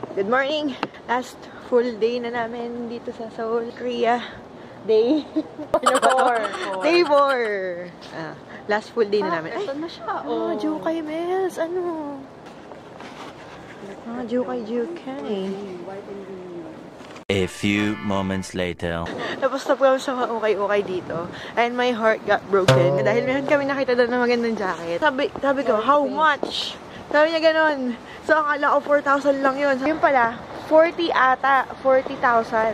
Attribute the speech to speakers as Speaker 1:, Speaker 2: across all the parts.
Speaker 1: Good morning! Last full day na namin dito sa Seoul, Korea. Day.
Speaker 2: Four.
Speaker 1: Day 4! Ah, last full day na namin. Ay,
Speaker 2: Ito na siya.
Speaker 1: oh, Jukay Bells! Ano? Ah, Jukay Jukay.
Speaker 3: A few moments later.
Speaker 1: Tapos na po kami sa ukay-ukay dito. And my heart got broken. Dahil meron kami nakita doon ng magandang jacket. Sabi, sabi ko, how much? Sabi niya ganun. So, akala ko 4,000 lang yun. So, yun pala, 40 ata. 40,000.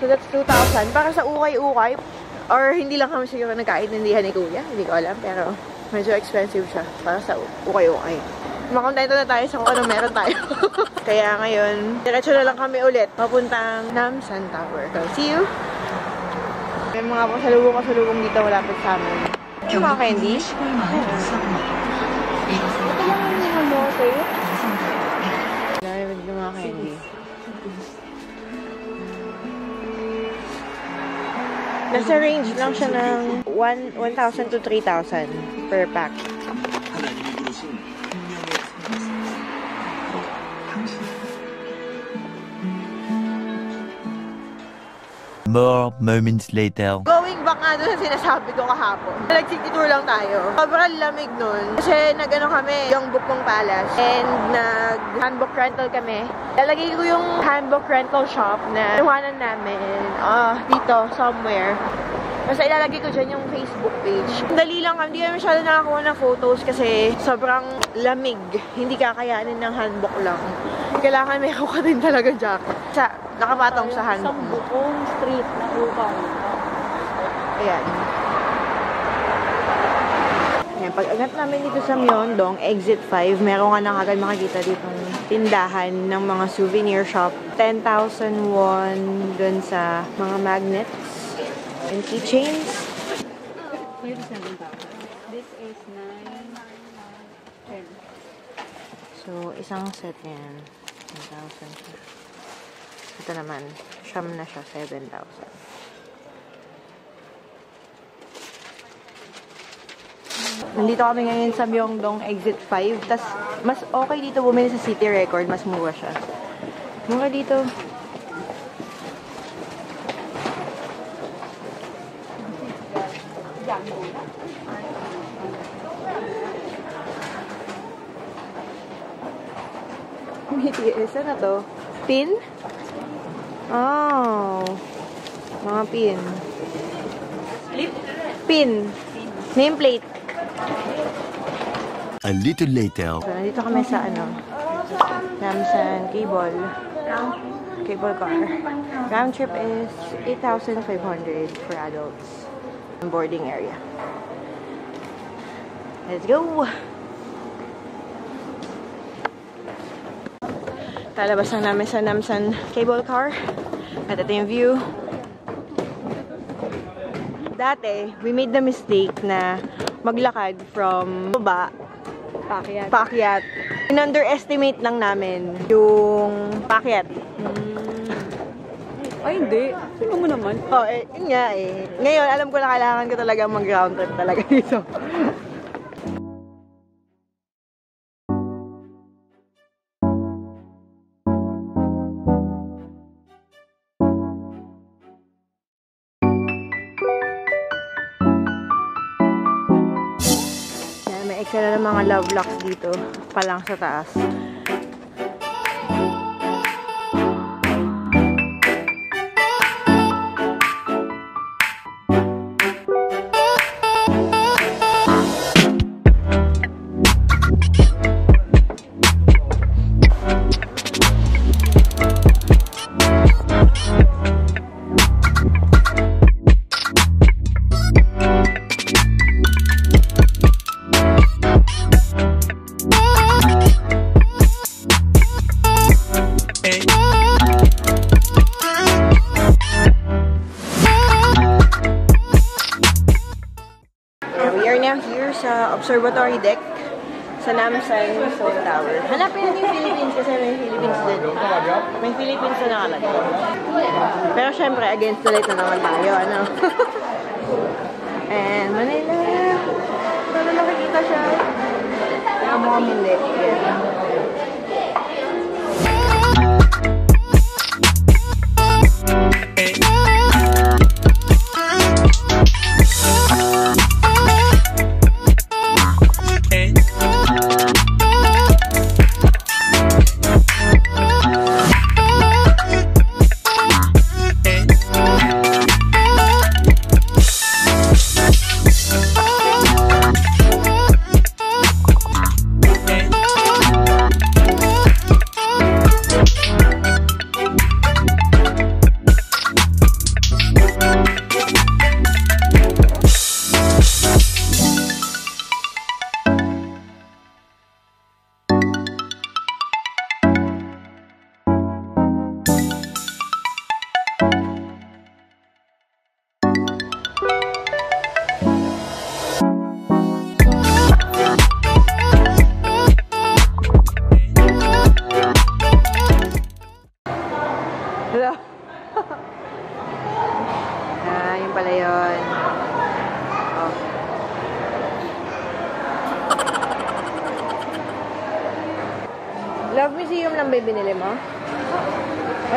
Speaker 1: So, that's 2,000. Para sa ukay-ukay. Or hindi lang kami siguro nagkaintindihan ni Kuya. Hindi ko alam. Pero, medyo expensive siya. Para sa ukay-ukay. Makontento na tayo sa kung ano meron tayo. Kaya ngayon, diretso na lang kami ulit. Papuntang Namsan Tower. So, see you! May mga pasalubong-pasalubong dito malapit sa amin. Yung mga candy. Sa'yo? Dami ng mga candy. Nasa range lang siya ng 1 1,000 to 3,000 per pack.
Speaker 3: More moments later.
Speaker 1: Going back nga doon sa sinasabi ko kahapon. Nag-city tour lang tayo. Sobrang lamig nun. Kasi nag-ano kami, yung Bukong Palace. And nag-handbook rental kami. Lalagay ko yung handbook rental shop na iwanan namin. Ah, dito, somewhere. Basta ilalagay ko dyan yung Facebook page. Dali lang kami. Hindi kami masyado nakakuha ng photos kasi sobrang lamig. Hindi kakayanin ng handbook lang. Kailangan may ka din talaga jacket. Sa, nakapatong sa handbook mo.
Speaker 2: bukong street na ukay.
Speaker 1: Ayan. Ayan, pag agat namin dito sa Myeongdong, exit 5, meron ka na kagad makikita ditong tindahan ng mga souvenir shop. 10,000 won dun sa mga magnets and keychains.
Speaker 2: 37,000. This is 9, 10.
Speaker 1: So, isang set yan. 10,000 siya. Ito naman, siyam na siya, 7,000. Nandito kami ngayon sa Myeongdong Exit 5. Tas mas okay dito bumili sa City Record. Mas mura siya. Mura dito. BTS. Ano to? Pin? Oh. Mga pin. Pin. Nameplate.
Speaker 3: A little later.
Speaker 1: So, nandito kami sa ano, Namsan Cable. Cable car. Round trip is 8,500 for adults. Boarding area. Let's go! Talabas lang namin sa Namsan Cable Car. At ito yung view. Dati, we made the mistake na maglakad from baba
Speaker 2: Pakyat.
Speaker 1: paakyat. In-underestimate lang namin yung paakyat.
Speaker 2: Ay, hindi. Sino mo naman?
Speaker 1: Oh, eh, yun nga eh. Ngayon, alam ko na kailangan ko talaga mag-ground trip talaga dito. Eksena ng mga love locks dito. Palang sa taas. Observatory deck sa Namsan Seoul Tower. Hanapin natin yung Philippines kasi may Philippines din. May Philippines na nakalagay. Pero syempre, against the light na naman tayo, ano? And Manila. Sana nakikita siya. Pero mukhang hindi.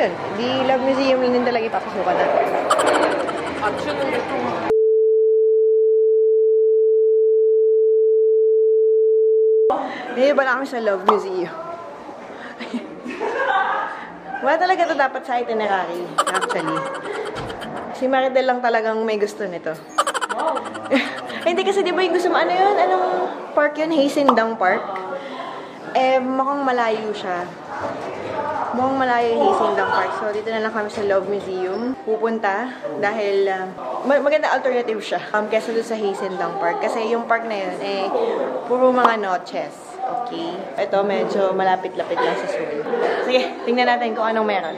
Speaker 1: Ayun, di Love Museum lang din talaga ipapasukan natin.
Speaker 2: Actually, ito.
Speaker 1: Hindi ba kami sa Love Museum? Wala talaga to dapat sa itinerary, actually. Si Maridel lang talagang may gusto nito. Hindi kasi di ba yung gusto mo, ano yun? Anong park yun? Haysindang Park? Eh, mukhang malayo siya. Mukhang malayo yung Haysindang Park. So, dito na lang kami sa Love Museum. Pupunta dahil ma- maganda alternative siya um, kesa doon sa Haysindang Park. Kasi yung park na yun, eh, puro mga noches. Okay? Ito, medyo malapit-lapit lang sa Seoul. Sige, tingnan natin kung anong meron.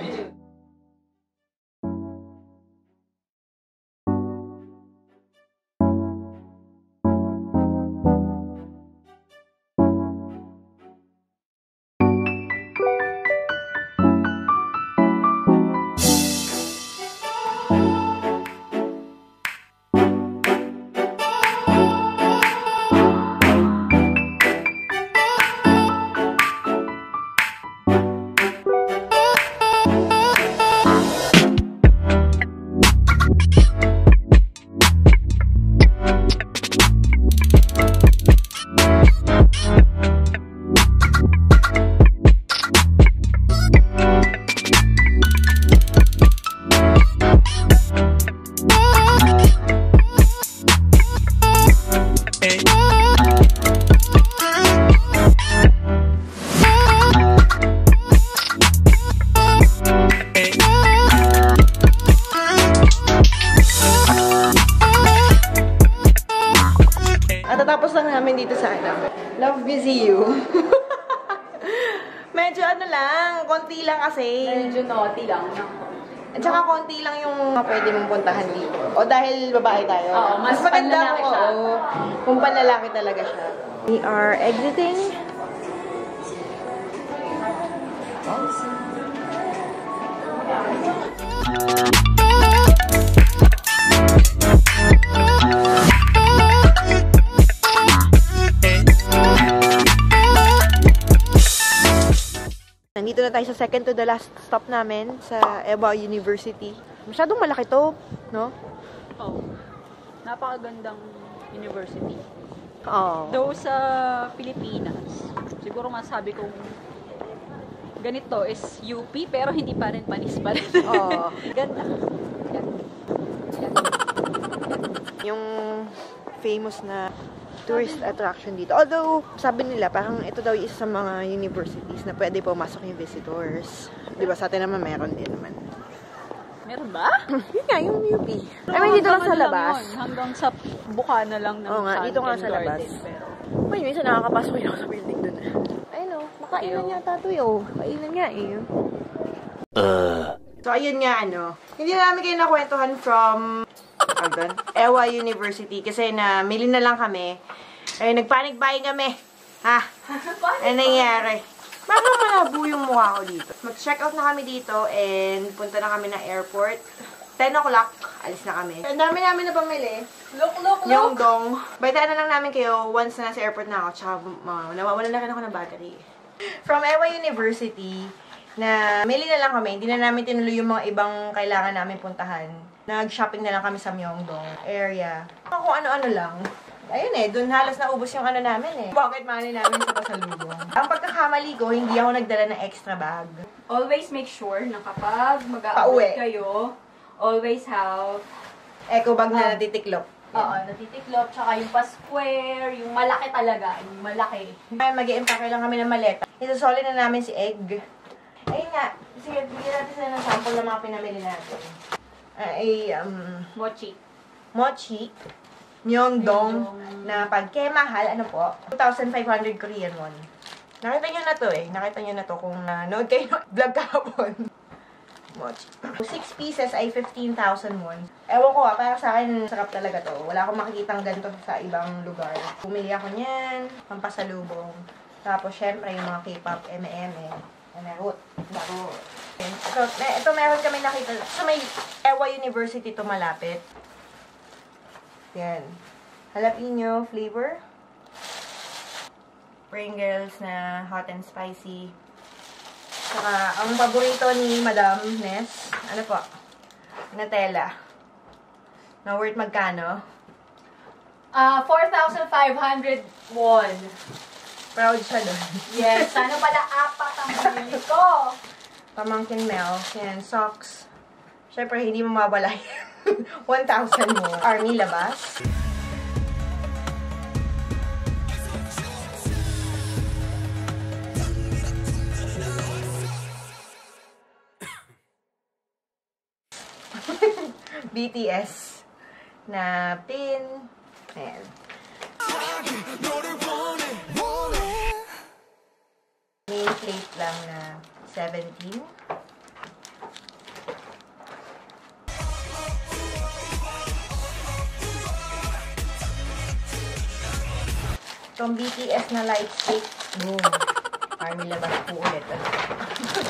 Speaker 1: Namin dito sa ano, Love Museum. Medyo ano lang, konti lang kasi.
Speaker 2: Medyo naughty lang.
Speaker 1: At saka konti lang yung mga pwede mong puntahan dito. O dahil babae tayo.
Speaker 2: Oo, mas
Speaker 1: kung,
Speaker 2: siya.
Speaker 1: oo, kung panlalaki talaga siya. We are exiting. Nandito na tayo sa second to the last stop namin sa Eba University. Masyadong malaki to, no?
Speaker 2: Oh. Napakagandang university.
Speaker 1: Oo.
Speaker 2: Though sa Pilipinas, siguro masabi kong ganito is UP, pero hindi pa rin panis pa rin.
Speaker 1: Oo.
Speaker 2: Ganda. Ganda.
Speaker 1: Yung famous na tourist attraction dito. Although, sabi nila, parang ito daw yung isa sa mga universities na pwede pumasok yung visitors. Di ba? Sa atin naman meron din naman.
Speaker 2: Meron ba?
Speaker 1: Yun nga, yung UP. I mean, dito lang sa labas.
Speaker 2: yun, hanggang sa buka na lang ng
Speaker 1: Oo nga, dito nga sa labas.
Speaker 2: Pero,
Speaker 1: Uy, minsan nakakapasok yun ako sa building dun. Ayun o, makainan yata to yun. Kainan nga eh.
Speaker 3: Uh.
Speaker 1: So, ayun nga, ano. Hindi na namin kayo nakwentuhan from doon? Ewa University kasi na mili na lang kami. Ay, nagpanic buying kami. Ha? Ano nangyari? Bakit malabo yung mukha ko dito? Mag-check out na kami dito and punta na kami ng airport. 10 o'clock, alis na kami. Ang dami namin na pamili.
Speaker 2: look, look,
Speaker 1: Yung dong. Baitaan na lang namin kayo once na nasa airport na ako. Tsaka uh, nawawala na rin ako ng battery. From Ewa University, na mili na lang kami. Hindi na namin tinuloy yung mga ibang kailangan namin puntahan. Nag-shopping na lang kami sa Myeongdong area. Kung ano-ano lang. Ayun eh, dun halos naubos yung ano namin eh. Pocket money namin sa pasalubong. Ang pagkakamali ko, hindi ako nagdala ng extra bag.
Speaker 2: Always make sure na kapag mag-aabot kayo, always have
Speaker 1: Eco bag na
Speaker 2: Ah.
Speaker 1: natitiklop.
Speaker 2: Oo, natitiklop, tsaka yung pa-square, yung malaki talaga, yung malaki.
Speaker 1: Ngayon, mag i lang kami ng maleta. Isasoli na namin si Egg. Ayun nga. Sige, bigyan natin sila ng sample ng mga pinamili natin. Ay, um,
Speaker 2: Mochi.
Speaker 1: mochi, myeongdong,
Speaker 2: Myeongdong.
Speaker 1: na pagke mahal, ano po, 2,500 Korean won. Nakita nyo na to eh. Nakita nyo na to kung nanood kayo ng vlog kahapon. Mochi. 6 pieces ay 15,000 won. Ewan ko ah, para sa akin, sarap talaga to. Wala akong makikitang ganito sa ibang lugar. Bumili ako niyan, pampasalubong. Tapos, syempre, yung mga K-pop, M&M, eh. Root. Laro. So, ito meron kami nakita. Sa may Ewa University to malapit. Yan. Jalapeno flavor. Pringles na hot and spicy. Saka, ang paborito ni Madam Ness, ano po? Nutella. Na worth magkano?
Speaker 2: Ah, 4,500 won.
Speaker 1: Proud siya doon.
Speaker 2: Yes, sana pala apat ang binili ko.
Speaker 1: Pamangkin milk. Yan, socks. Siyempre, hindi mo mabalay. 1,000 mo. Army labas. BTS na pin. Ayan. Main plate lang na 17. Itong BTS na light stick. Boom. Army labas po ulit. ah.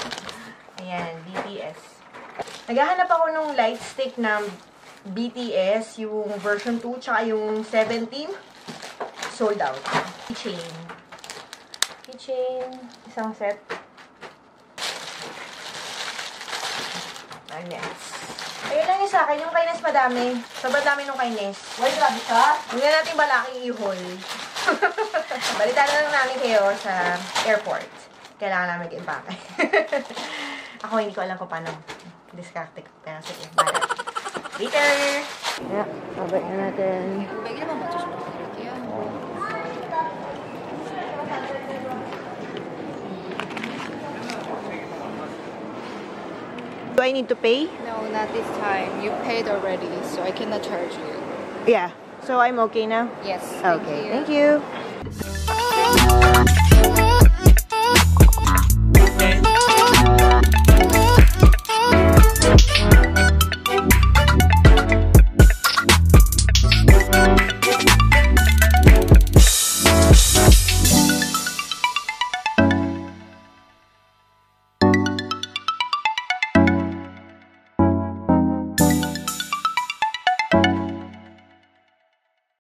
Speaker 1: Ayan, BTS. Naghahanap ako nung light stick na BTS, yung version 2, tsaka yung 17. Sold out. Keychain. Keychain. Isang set. Ayan. Ayun lang yung sa akin. Yung kay Nes madami. Sobrang dami nung Nes.
Speaker 2: Why, grabe ka?
Speaker 1: Hindi na natin balaki i-haul. Balita na lang namin kayo sa airport. Kailangan namin mag-impake. Ako hindi ko alam kung paano diskarte ko. Pero sige, balat. Later! Yeah, babay na natin.
Speaker 2: Pwede naman matusunod
Speaker 1: Do I need to pay?
Speaker 4: No, not this time. You paid already, so I cannot charge you.
Speaker 1: Yeah. So I'm okay now?
Speaker 4: Yes. thank
Speaker 1: Okay,
Speaker 4: you.
Speaker 1: thank you.